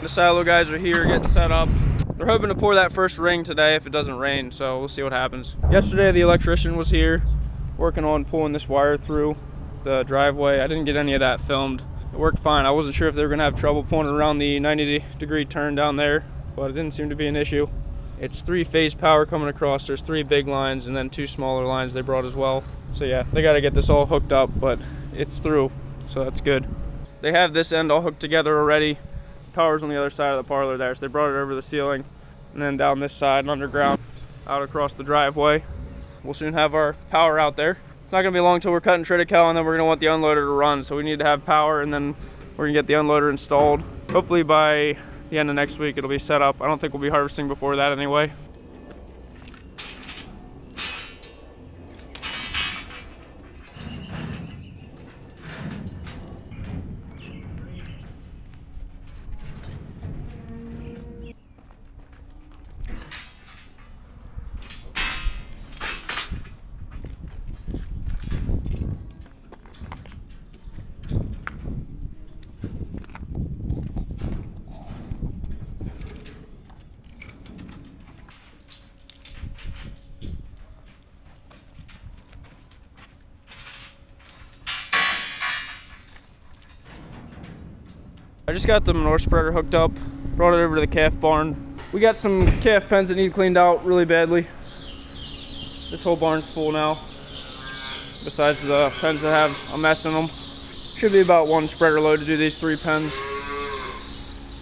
The silo guys are here getting set up. They're hoping to pour that first ring today if it doesn't rain, so we'll see what happens. Yesterday the electrician was here working on pulling this wire through the driveway. I didn't get any of that filmed. It worked fine. I wasn't sure if they were gonna have trouble pulling around the 90 degree turn down there, but it didn't seem to be an issue. It's three phase power coming across. There's three big lines and then two smaller lines they brought as well. So yeah, they gotta get this all hooked up, but it's through, so that's good. They have this end all hooked together already. Power's on the other side of the parlor there, so they brought it over the ceiling and then down this side and underground out across the driveway. We'll soon have our power out there. It's not gonna be long until we're cutting triticale and then we're gonna want the unloader to run. So we need to have power and then we're gonna get the unloader installed. Hopefully by the end of next week it'll be set up. I don't think we'll be harvesting before that anyway. Just got the manure spreader hooked up, brought it over to the calf barn. We got some calf pens that need cleaned out really badly. This whole barn's full now, besides the pens that have a mess in them. Should be about one spreader load to do these three pens.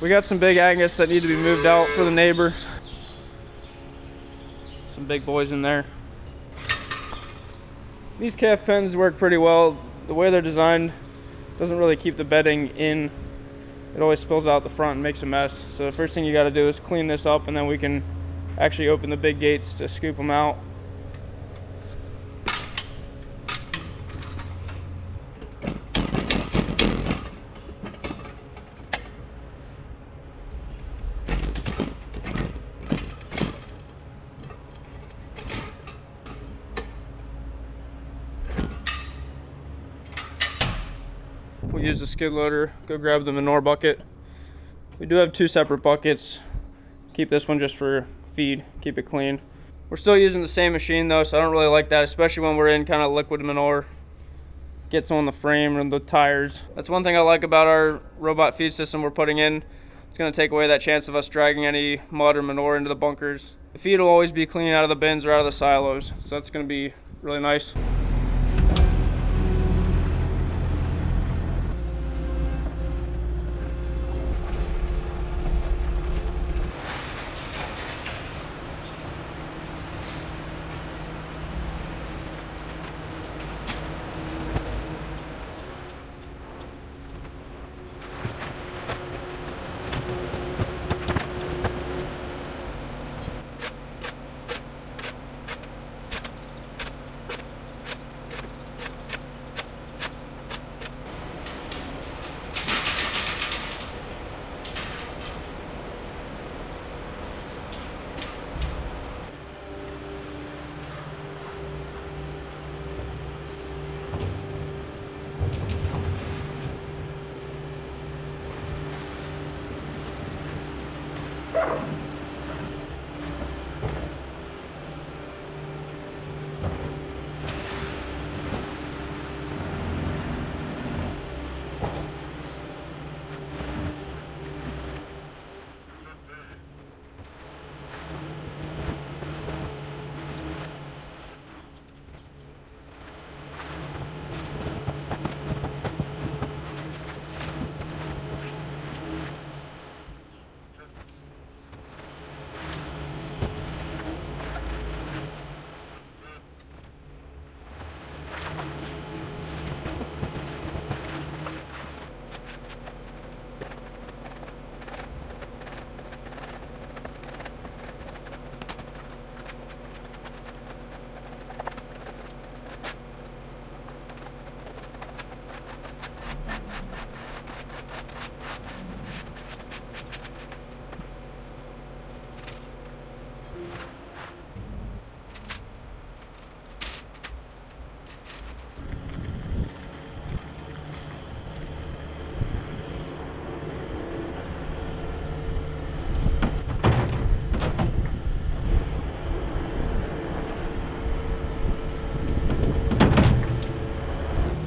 We got some big Angus that need to be moved out for the neighbor. Some big boys in there. These calf pens work pretty well. The way they're designed doesn't really keep the bedding in it always spills out the front and makes a mess. So the first thing you got to do is clean this up and then we can actually open the big gates to scoop them out. We'll use the skid loader, go grab the manure bucket. We do have two separate buckets. Keep this one just for feed, keep it clean. We're still using the same machine though, so I don't really like that, especially when we're in kind of liquid manure. Gets on the frame and the tires. That's one thing I like about our robot feed system we're putting in. It's gonna take away that chance of us dragging any mud or manure into the bunkers. The feed will always be clean out of the bins or out of the silos, so that's gonna be really nice.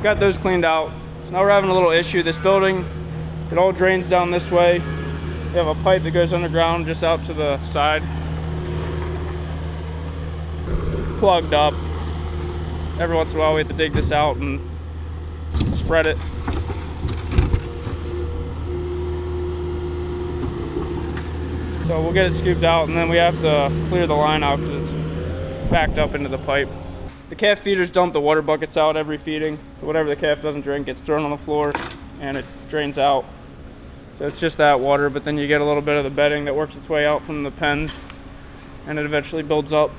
Got those cleaned out. So now we're having a little issue. This building, it all drains down this way. We have a pipe that goes underground just out to the side. It's plugged up. Every once in a while we have to dig this out and spread it. So we'll get it scooped out and then we have to clear the line out because it's backed up into the pipe. The calf feeders dump the water buckets out every feeding. So whatever the calf doesn't drink gets thrown on the floor and it drains out. So it's just that water, but then you get a little bit of the bedding that works its way out from the pens and it eventually builds up.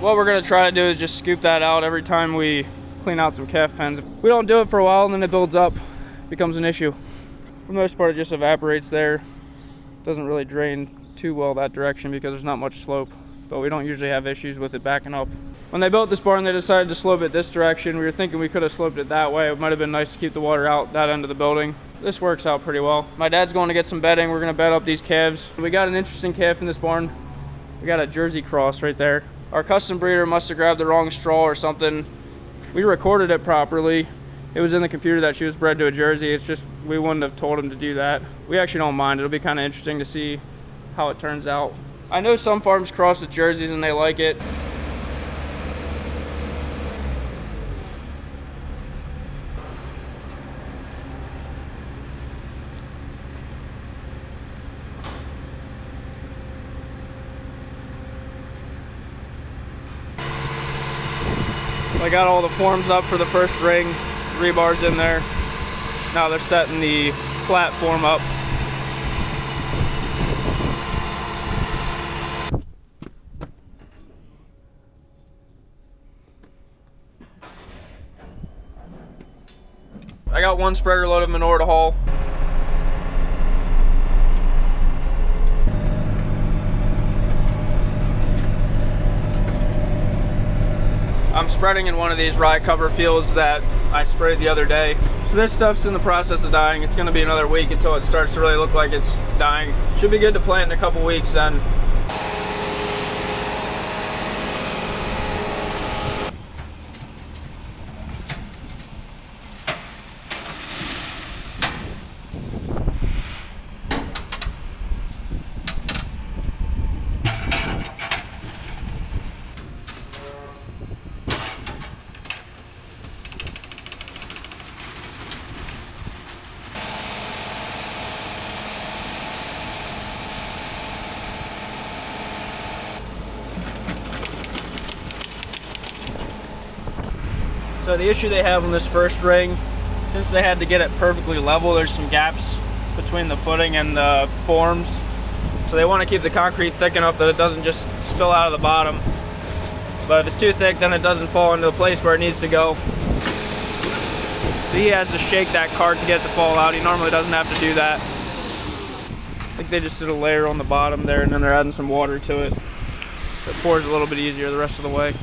What we're gonna try to do is just scoop that out every time we clean out some calf pens. We don't do it for a while and then it builds up, becomes an issue. For the most part, it just evaporates there. Doesn't really drain too well that direction because there's not much slope, but we don't usually have issues with it backing up. When they built this barn, they decided to slope it this direction. We were thinking we could have sloped it that way. It might have been nice to keep the water out that end of the building. This works out pretty well. My dad's going to get some bedding. We're gonna bed up these calves. We got an interesting calf in this barn. We got a Jersey cross right there our custom breeder must have grabbed the wrong straw or something. We recorded it properly. It was in the computer that she was bred to a Jersey. It's just, we wouldn't have told him to do that. We actually don't mind. It'll be kind of interesting to see how it turns out. I know some farms cross with Jerseys and they like it. I got all the forms up for the first ring, rebars in there. Now they're setting the platform up. I got one spreader load of manure to haul. Spreading in one of these rye cover fields that I sprayed the other day. So this stuff's in the process of dying. It's gonna be another week until it starts to really look like it's dying. Should be good to plant in a couple weeks then. The issue they have on this first ring, since they had to get it perfectly level, there's some gaps between the footing and the forms. So they want to keep the concrete thick enough that it doesn't just spill out of the bottom. But if it's too thick, then it doesn't fall into the place where it needs to go. So he has to shake that cart to get it to fall out. He normally doesn't have to do that. I think they just did a layer on the bottom there and then they're adding some water to it. It pours a little bit easier the rest of the way.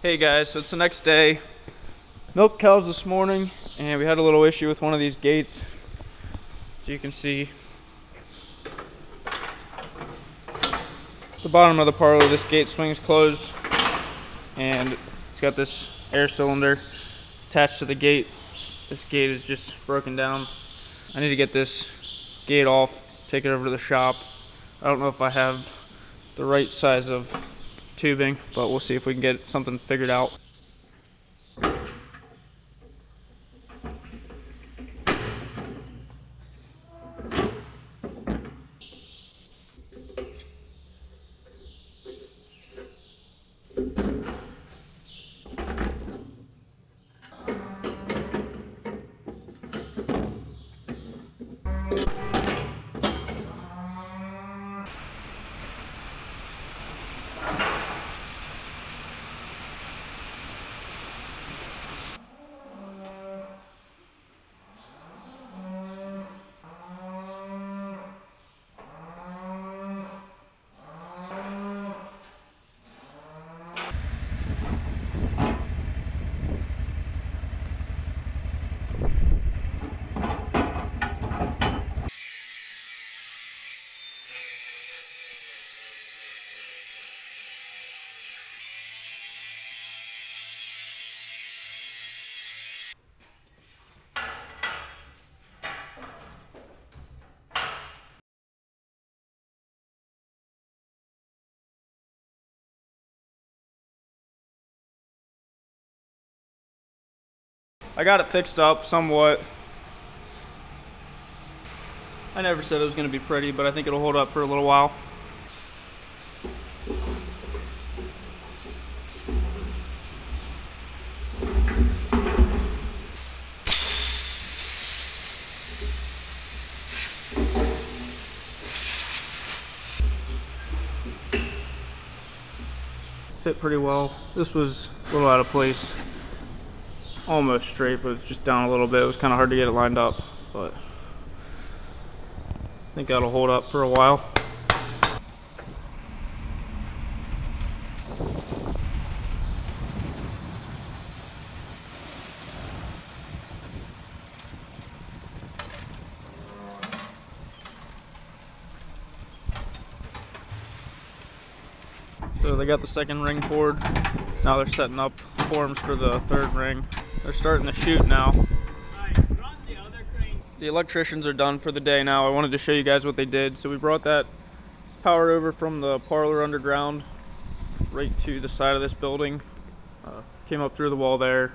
Hey guys, so it's the next day. Milk cows this morning, and we had a little issue with one of these gates. As you can see, the bottom of the parlor, this gate swings closed, and it's got this air cylinder attached to the gate. This gate is just broken down. I need to get this gate off, take it over to the shop. I don't know if I have the right size of tubing, but we'll see if we can get something figured out. I got it fixed up somewhat. I never said it was going to be pretty, but I think it'll hold up for a little while. Fit pretty well. This was a little out of place almost straight, but it's just down a little bit. It was kind of hard to get it lined up, but I think that'll hold up for a while. So they got the second ring poured. Now they're setting up forms for the third ring. They're starting to shoot now. The electricians are done for the day now. I wanted to show you guys what they did. So we brought that power over from the parlor underground right to the side of this building. Uh, came up through the wall there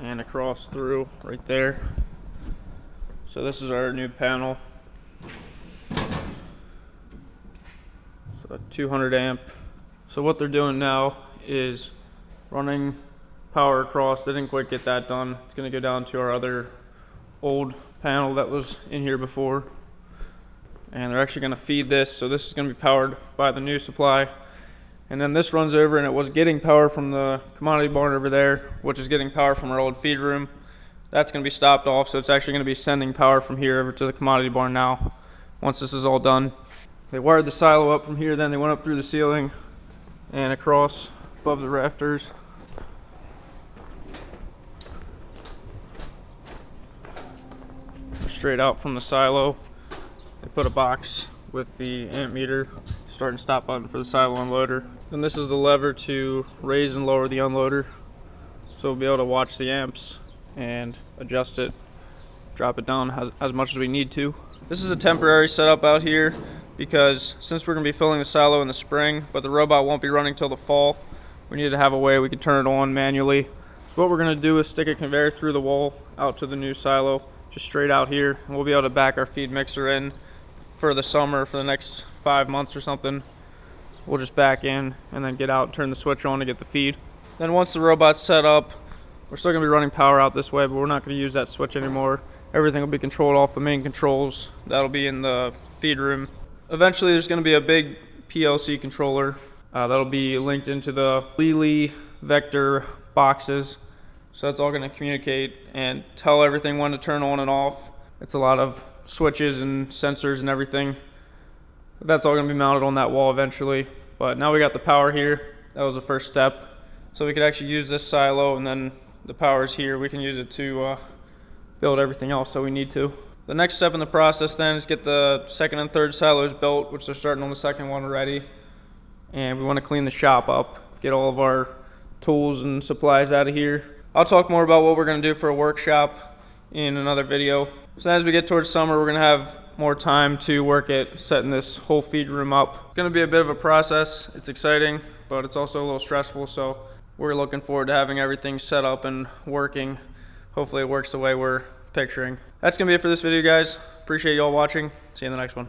and across through right there. So this is our new panel. So 200 amp. So what they're doing now is running power across. They didn't quite get that done. It's going to go down to our other old panel that was in here before. And they're actually going to feed this. So this is going to be powered by the new supply. And then this runs over and it was getting power from the commodity barn over there, which is getting power from our old feed room. That's going to be stopped off. So it's actually going to be sending power from here over to the commodity barn now once this is all done. They wired the silo up from here, then they went up through the ceiling and across above the rafters. Straight out from the silo. They put a box with the amp meter, start and stop button for the silo unloader. And this is the lever to raise and lower the unloader. So we'll be able to watch the amps and adjust it, drop it down as, as much as we need to. This is a temporary setup out here because since we're gonna be filling the silo in the spring, but the robot won't be running till the fall, we need to have a way we can turn it on manually. So what we're gonna do is stick a conveyor through the wall out to the new silo just straight out here. And we'll be able to back our feed mixer in for the summer for the next five months or something. We'll just back in and then get out turn the switch on to get the feed. Then once the robot's set up, we're still gonna be running power out this way, but we're not gonna use that switch anymore. Everything will be controlled off the main controls. That'll be in the feed room. Eventually there's gonna be a big PLC controller uh, that'll be linked into the Lely Vector boxes so that's all gonna communicate and tell everything when to turn on and off. It's a lot of switches and sensors and everything. That's all gonna be mounted on that wall eventually. But now we got the power here. That was the first step. So we could actually use this silo and then the power's here. We can use it to uh, build everything else that we need to. The next step in the process then is get the second and third silos built, which they're starting on the second one already. And we want to clean the shop up, get all of our tools and supplies out of here. I'll talk more about what we're going to do for a workshop in another video. So as we get towards summer, we're going to have more time to work at setting this whole feed room up. It's going to be a bit of a process. It's exciting, but it's also a little stressful. So we're looking forward to having everything set up and working. Hopefully it works the way we're picturing. That's going to be it for this video, guys. Appreciate y'all watching. See you in the next one.